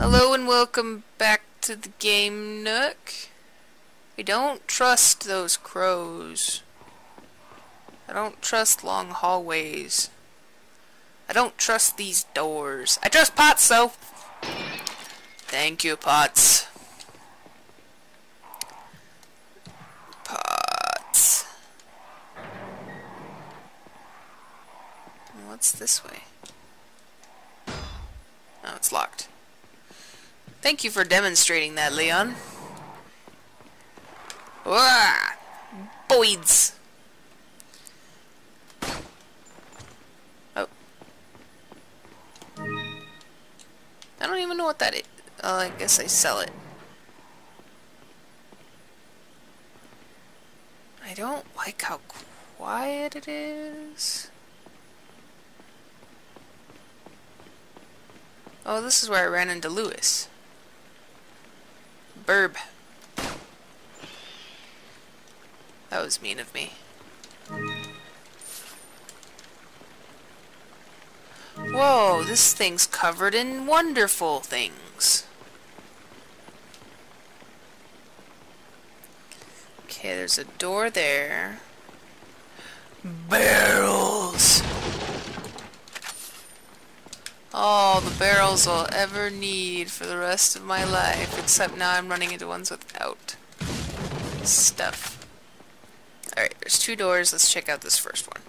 Hello and welcome back to the Game Nook. I don't trust those crows. I don't trust long hallways. I don't trust these doors. I trust pots though. Thank you, pots. What's this way? Oh, it's locked. Thank you for demonstrating that, Leon. Wah! Boids! Oh. I don't even know what that is. Oh, uh, I guess I sell it. I don't like how quiet it is. Oh, this is where I ran into Luis. Burb. That was mean of me. Whoa, this thing's covered in wonderful things. Okay, there's a door there. Barrels! All the barrels I'll ever need for the rest of my life, except now I'm running into ones without stuff. Alright, there's two doors. Let's check out this first one.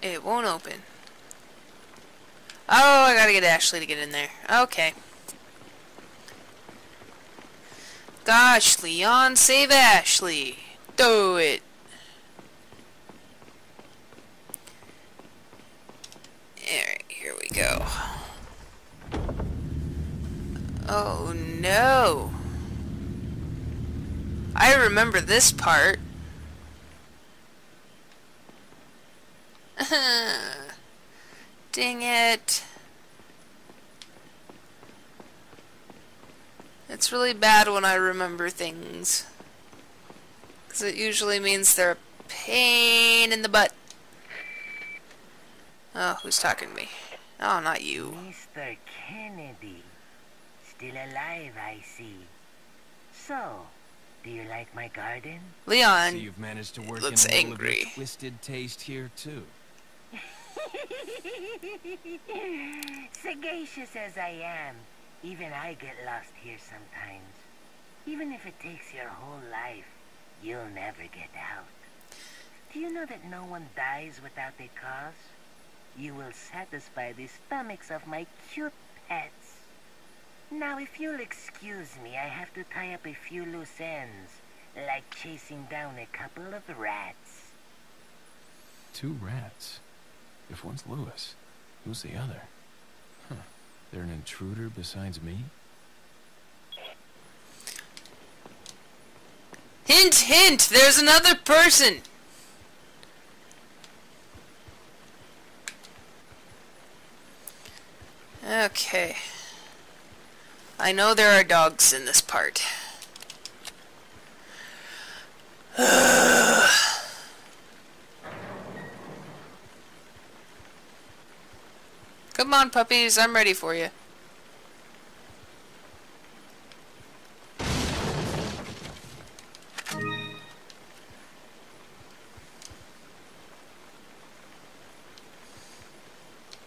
It won't open. Oh, I gotta get Ashley to get in there. Okay. Gosh, Leon, save Ashley. Do it. Alright, here we go. Oh no. I remember this part. Dang it. It's really bad when I remember things. Because it usually means they're a pain in the butt. Oh, who's talking to me? Oh, not you. Mr. Kennedy. Still alive, I see. So, do you like my garden? Leon. So you've managed to work looks in a little of angry. twisted taste here too. Sagacious as I am, even I get lost here sometimes. Even if it takes your whole life, you'll never get out. Do you know that no one dies without a cause? You will satisfy the stomachs of my cute pets. Now, if you'll excuse me, I have to tie up a few loose ends, like chasing down a couple of rats. Two rats. If one's Luis, who's the other? Huh. They're an intruder besides me? Hint, hint! There's another person! Okay. I know there are dogs in this part. Come on, puppies. I'm ready for you.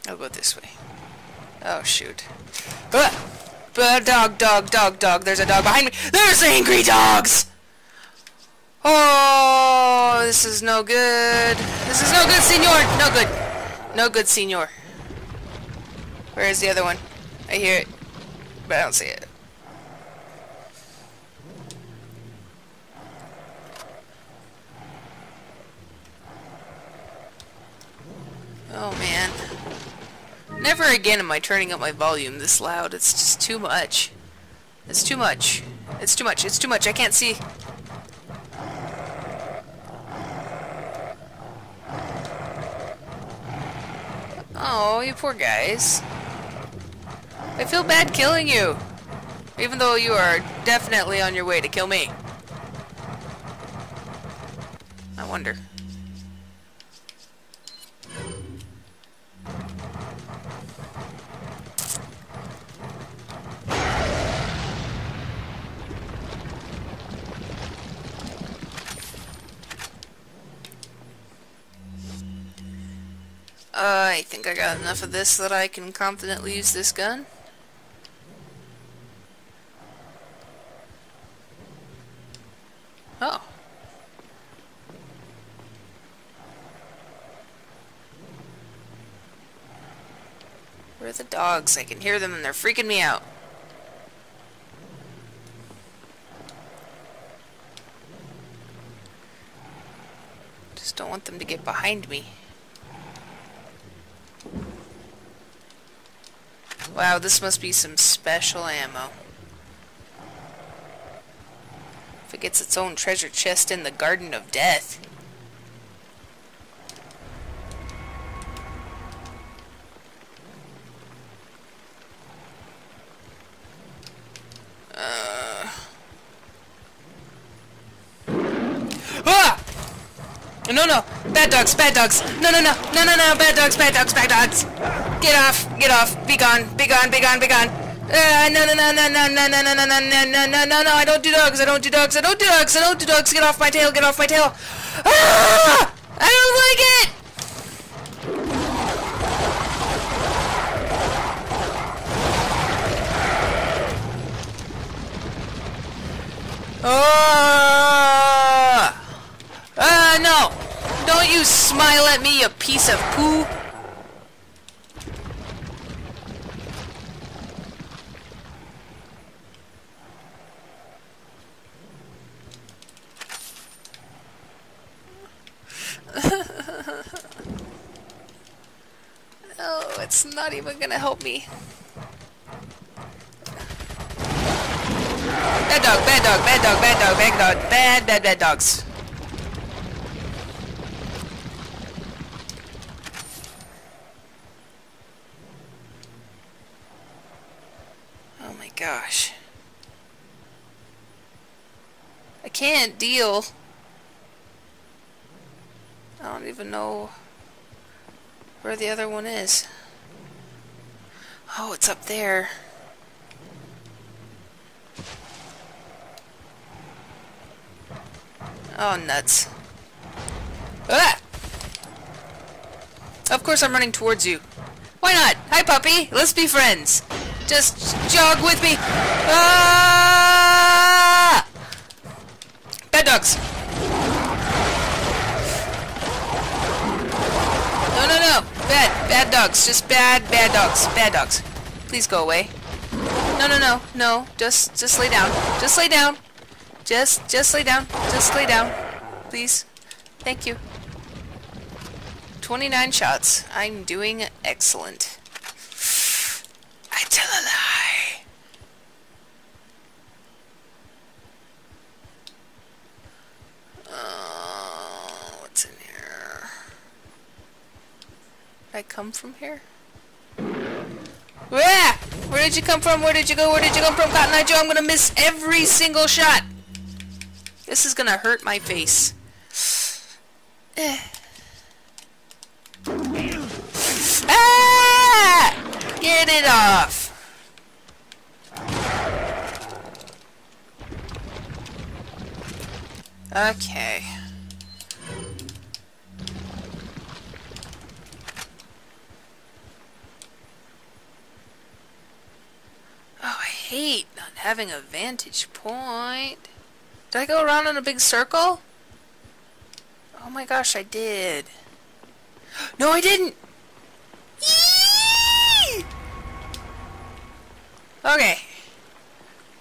I'll go this way. Oh, shoot. Ah! Ah, dog, dog, dog, dog. There's a dog behind me. There's angry dogs! Oh, this is no good. This is no good, senor. No good. No good, senor. Where is the other one? I hear it, but I don't see it. Oh man. Never again am I turning up my volume this loud. It's just too much. It's too much. It's too much. It's too much. I can't see. Oh, you poor guys. I feel bad killing you. Even though you are definitely on your way to kill me. I wonder. Uh, I think I got enough of this that I can confidently use this gun. Oh. Where are the dogs? I can hear them and they're freaking me out. Just don't want them to get behind me. Wow, this must be some special ammo. If it gets its own treasure chest in the Garden of Death. Uh. Ah! No, no, bad dogs, bad dogs. No, no, no, no, no, no, bad dogs, bad dogs, bad dogs. Get off, get off, be gone, be gone, be gone, be gone. Uh, no, no, no, no, no, no, no, no, no, no, no, no, no, no, no, I don't do dogs, I don't do dogs, I don't do dogs, I don't do dogs. Get off my tail, get off my tail. Ah! I don't like it. Oh! Uh, no! Don't you smile at me, you piece of poo! oh, it's not even gonna help me. Bad dog, bad dog, bad dog, bad dog, bad dog, bad, bad, bad dogs. Oh my gosh. I can't deal. I don't even know where the other one is. Oh, it's up there. Oh, nuts. Ah! Of course I'm running towards you. Why not? Hi, puppy. Let's be friends. Just jog with me. Ah! Bad dogs. Bad. Bad dogs. Just bad, bad dogs. Bad dogs. Please go away. No, no, no. No. Just, just lay down. Just lay down. Just, just lay down. Just lay down. Please. Thank you. 29 shots. I'm doing excellent. I tell a lie. Oh, what's in here? Did I come from here? Where? Where did you come from? Where did you go? Where did you come from, Cotton Eye Joe? I'm gonna miss every single shot. This is gonna hurt my face. Eh. Ah! Get it off! Okay. Oh, I hate not having a vantage point. Did I go around in a big circle? Oh my gosh, I did. No, I didn't! Okay.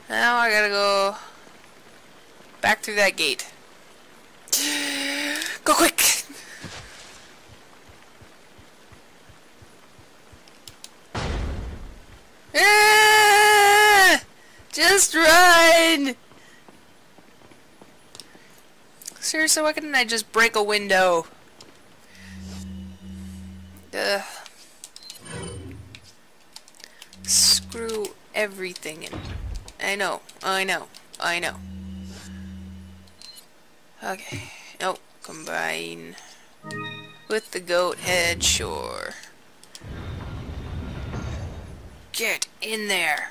Now I gotta go back through that gate. Go quick! Ah! Just run! Seriously, why couldn't I just break a window? Ugh. Screw everything in I know. I know. I know. Okay. Nope. Combine with the goat head, sure. Get in there.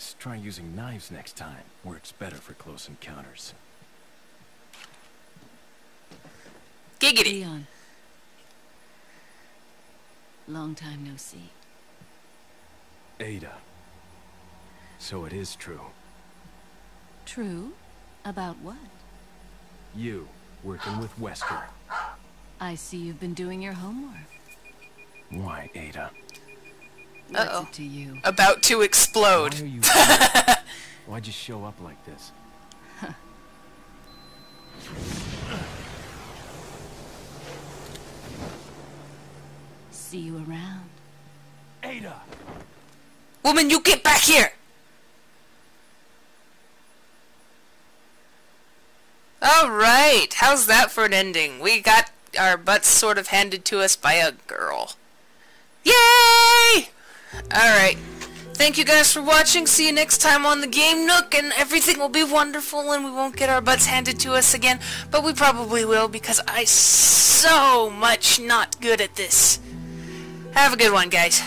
Bit of advice. Try using knives next time. Works better for close encounters. Giggity. Leon. Long time no see. Ada. So it is true. True? About what? You, working with Wesker. I see you've been doing your homework. Why, Ada? What's Uh-oh. it to you? About to explode. Why are you here? Why'd you show up like this? See you around. Ada! Woman, you get back here! Alright, how's that for an ending? We got our butts sort of handed to us by a girl. Yay! Alright. Thank you guys for watching. See you next time on the Game Nook, and everything will be wonderful, and we won't get our butts handed to us again, but we probably will because I so much not good at this. Have a good one, guys.